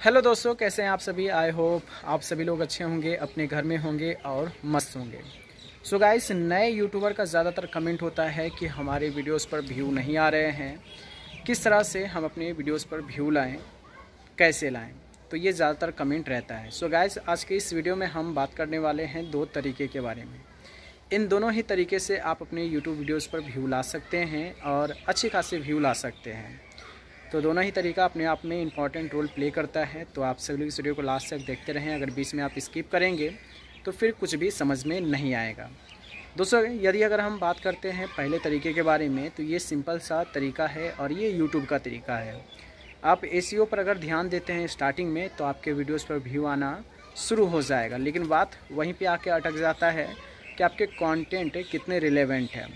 Hello दोस्तों, कैसे हैं आप सभी? आई होप आप सभी लोग अच्छे होंगे, अपने घर में होंगे और मस्त होंगे। सो so गाइस नए यूट्यूबर का ज़्यादातर कमेंट होता है कि हमारे वीडियोस पर व्यू नहीं आ रहे हैं। किस तरह से हम अपने वीडियोस पर व्यू लाएँ? कैसे लाएँ? तो ये ज़्यादातर कमेंट रहता है। सो so गाइस आज के इस वीडियो में हम बात करने वाले हैं दो तरीके के बारे में। इन दोनों ही तरीके से आप अपने यूट्यूब वीडियोज़ पर व्यू ला सकते हैं और अच्छी खासी व्यू ला सकते हैं। तो दोनों ही तरीका अपने आप में इंपॉर्टेंट रोल प्ले करता है। तो आप सभी इस वीडियो को लास्ट तक देखते रहें। अगर बीच में आप स्किप करेंगे तो फिर कुछ भी समझ में नहीं आएगा। दोस्तों, यदि अगर हम बात करते हैं पहले तरीके के बारे में तो ये सिंपल सा तरीका है और ये यूट्यूब का तरीका है। आप ए पर अगर ध्यान देते हैं स्टार्टिंग में तो आपके वीडियोज़ पर व्यू आना शुरू हो जाएगा। लेकिन बात वहीं पर आके अटक जाता है कि आपके कंटेंट कितने रिलेवेंट हैं।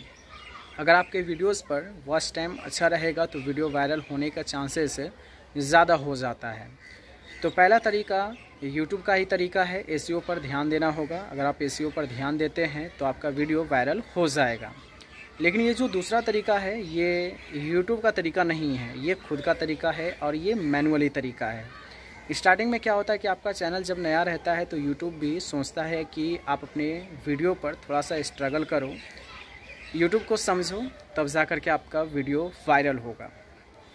अगर आपके वीडियोस पर वॉच टाइम अच्छा रहेगा तो वीडियो वायरल होने का चांसेस ज़्यादा हो जाता है। तो पहला तरीका यूट्यूब का ही तरीका है ए पर ध्यान देना होगा। अगर आप ए पर ध्यान देते हैं तो आपका वीडियो वायरल हो जाएगा। लेकिन ये जो दूसरा तरीका है, ये यूट्यूब का तरीका नहीं है, ये खुद का तरीका है और ये मैनुअली तरीका है। स्टार्टिंग में क्या होता है कि आपका चैनल जब नया रहता है तो यूट्यूब भी सोचता है कि आप अपने वीडियो पर थोड़ा सा स्ट्रगल करो। यूट्यूब को समझो, तब जा कर के आपका वीडियो वायरल होगा।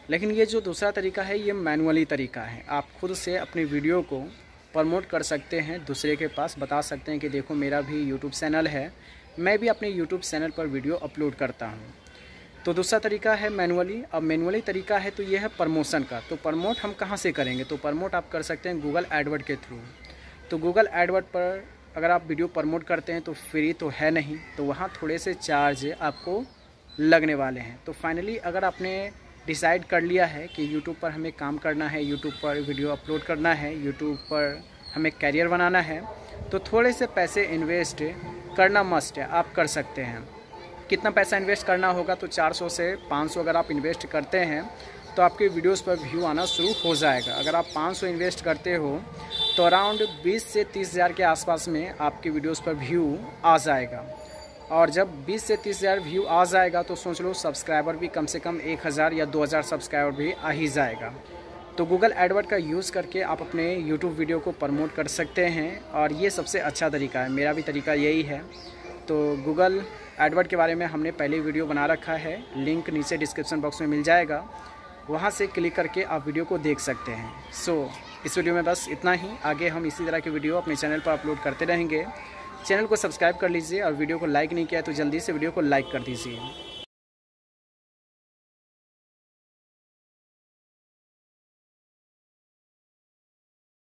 लेकिन ये जो दूसरा तरीका है, ये मैनुअली तरीका है। आप खुद से अपनी वीडियो को प्रमोट कर सकते हैं, दूसरे के पास बता सकते हैं कि देखो, मेरा भी यूट्यूब चैनल है। मैं भी अपने यूट्यूब चैनल पर वीडियो अपलोड करता हूँ। तो दूसरा तरीका है मैनुअली अब मैनुअली तरीका है तो ये है प्रमोशन का। तो प्रमोट हम कहाँ से करेंगे? तो प्रमोट आप कर सकते हैं गूगल एडवर्ड के थ्रू तो गूगल एडवर्ड पर अगर आप वीडियो प्रमोट करते हैं तो फ्री तो है नहीं तो वहाँ थोड़े से चार्ज आपको लगने वाले हैं। तो फाइनली अगर आपने डिसाइड कर लिया है कि यूट्यूब पर हमें काम करना है यूट्यूब पर वीडियो अपलोड करना है यूट्यूब पर हमें कैरियर बनाना है तो थोड़े से पैसे इन्वेस्ट करना मस्ट है, आप कर सकते हैं। कितना पैसा इन्वेस्ट करना होगा तो 400 से 500 अगर आप इन्वेस्ट करते हैं तो आपके वीडियोस पर व्यू आना शुरू हो जाएगा। अगर आप 500 इन्वेस्ट करते हो तो अराउंड 20 से तीस हज़ार के आसपास में आपके वीडियोस पर व्यू आ जाएगा। और जब 20 से तीस हज़ार व्यू आ जाएगा तो सोच लो सब्सक्राइबर भी कम से कम 1000 या 2000 सब्सक्राइबर भी आ ही जाएगा। तो गूगल एडवर्ड का यूज़ करके आप अपने यूट्यूब वीडियो को प्रमोट कर सकते हैं। और ये सबसे अच्छा तरीका है। मेरा भी तरीका यही है। तो गूगल एडवर्ड के बारे में हमने पहले वीडियो बना रखा है। लिंक नीचे डिस्क्रिप्शन बॉक्स में मिल जाएगा। वहाँ से क्लिक करके आप वीडियो को देख सकते हैं। सो so, इस वीडियो में बस इतना ही। आगे हम इसी तरह के वीडियो अपने चैनल पर अपलोड करते रहेंगे। चैनल को सब्सक्राइब कर लीजिए और वीडियो को लाइक नहीं किया तो जल्दी से वीडियो को लाइक कर दीजिए।